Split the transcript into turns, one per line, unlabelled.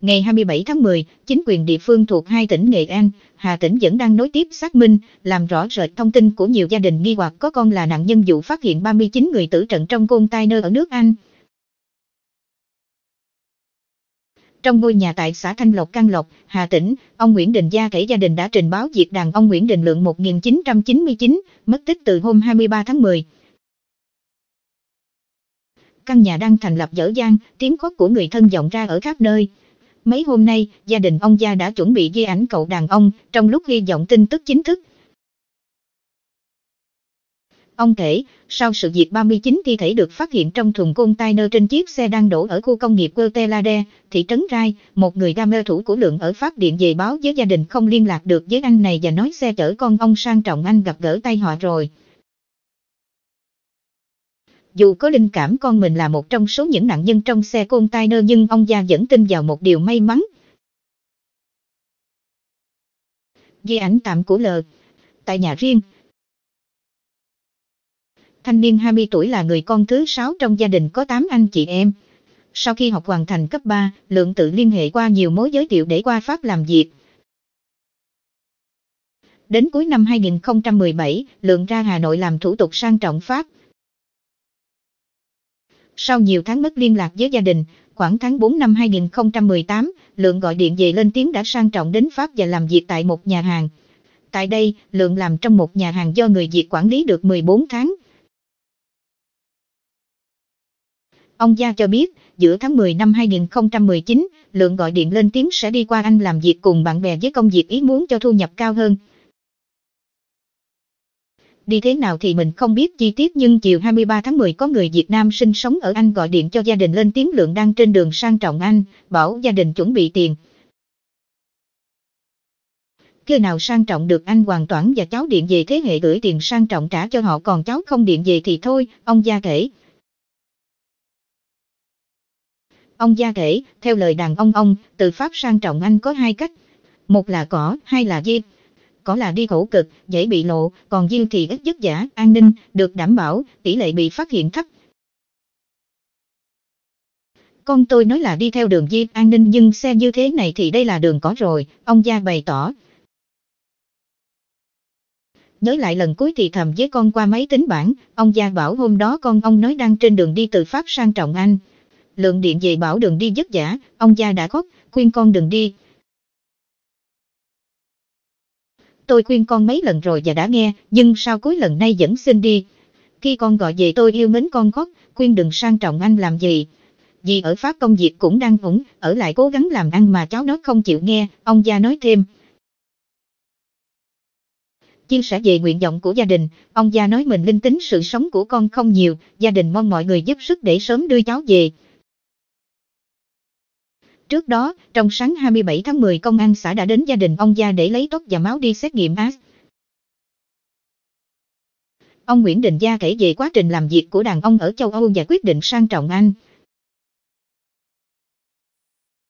Ngày 27 tháng 10, chính quyền địa phương thuộc hai tỉnh Nghệ An, Hà Tĩnh vẫn đang nối tiếp xác minh, làm rõ rệt thông tin của nhiều gia đình nghi hoặc có con là nạn nhân vụ phát hiện 39 người tử trận trong container ở nước Anh. Trong ngôi nhà tại xã Thanh Lộc Can Lộc, Hà Tĩnh, ông Nguyễn Đình Gia kể gia đình đã trình báo việc đàn ông Nguyễn Đình Lượng 1999, mất tích từ hôm 23 tháng 10. Căn nhà đang thành lập dở dang, tiếng khóc của người thân vọng ra ở khắp nơi. Mấy hôm nay, gia đình ông Gia đã chuẩn bị ghi ảnh cậu đàn ông, trong lúc hy vọng tin tức chính thức. Ông kể, sau sự việc 39 thi thể được phát hiện trong thùng container trên chiếc xe đang đổ ở khu công nghiệp Quertelade, thị trấn Rai, một người đam mê thủ của lượng ở phát điện về báo với gia đình không liên lạc được với anh này và nói xe chở con ông sang trọng anh gặp gỡ tay họ rồi. Dù có linh cảm con mình là một trong số những nạn nhân trong xe container nhưng ông Gia vẫn tin vào một điều may mắn. di ảnh tạm của L. Tại nhà riêng. Thanh niên 20 tuổi là người con thứ 6 trong gia đình có 8 anh chị em. Sau khi học hoàn thành cấp 3, Lượng tự liên hệ qua nhiều mối giới thiệu để qua Pháp làm việc. Đến cuối năm 2017, Lượng ra Hà Nội làm thủ tục sang trọng Pháp. Sau nhiều tháng mất liên lạc với gia đình, khoảng tháng 4 năm 2018, Lượng gọi điện về lên tiếng đã sang trọng đến Pháp và làm việc tại một nhà hàng. Tại đây, Lượng làm trong một nhà hàng do người Việt quản lý được 14 tháng. Ông Gia cho biết, giữa tháng 10 năm 2019, Lượng gọi điện lên tiếng sẽ đi qua Anh làm việc cùng bạn bè với công việc ý muốn cho thu nhập cao hơn. Đi thế nào thì mình không biết chi tiết nhưng chiều 23 tháng 10 có người Việt Nam sinh sống ở Anh gọi điện cho gia đình lên tiếng Lượng đang trên đường sang trọng Anh, bảo gia đình chuẩn bị tiền. Khi nào sang trọng được anh hoàn toàn và cháu điện về thế hệ gửi tiền sang trọng trả cho họ còn cháu không điện về thì thôi, ông Gia kể. Ông Gia kể, theo lời đàn ông ông, từ Pháp sang trọng Anh có hai cách. Một là cỏ, hai là diêm có là đi khổ cực, dễ bị lộ, còn Diêu thì ít vất giả, an ninh, được đảm bảo, tỷ lệ bị phát hiện thấp. Con tôi nói là đi theo đường di an ninh nhưng xe như thế này thì đây là đường có rồi, ông Gia bày tỏ. Nhớ lại lần cuối thì thầm với con qua máy tính bảng, ông Gia bảo hôm đó con ông nói đang trên đường đi từ Pháp sang Trọng Anh lượng điện về bảo đường đi dứt giả, ông gia đã khóc, khuyên con đừng đi. Tôi khuyên con mấy lần rồi và đã nghe, nhưng sao cuối lần nay vẫn xin đi. Khi con gọi về tôi yêu mến con khóc, khuyên đừng sang trọng anh làm gì. Vì ở Pháp công việc cũng đang ổn, ở lại cố gắng làm ăn mà cháu nó không chịu nghe, ông gia nói thêm. Chia sẻ về nguyện vọng của gia đình, ông gia nói mình linh tính sự sống của con không nhiều, gia đình mong mọi người giúp sức để sớm đưa cháu về. Trước đó, trong sáng 27 tháng 10 công an xã đã đến gia đình ông Gia để lấy tóc và máu đi xét nghiệm AS. Ông Nguyễn Đình Gia kể về quá trình làm việc của đàn ông ở châu Âu và quyết định sang trọng Anh.